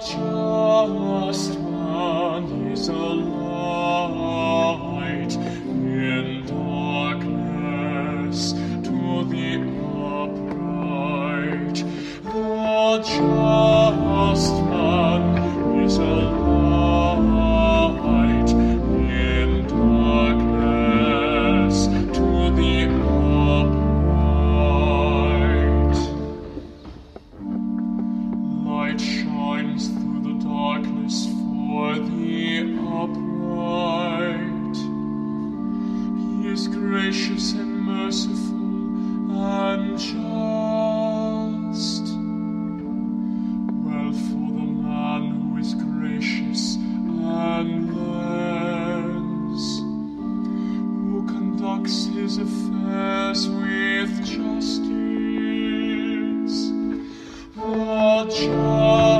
just one is alive. his affairs with justice. The child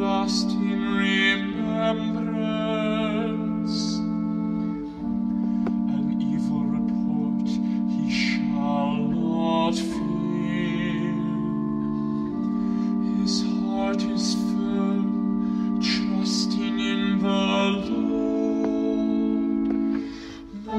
lost in remembrance. An evil report he shall not fear. His heart is firm, trusting in the Lord. The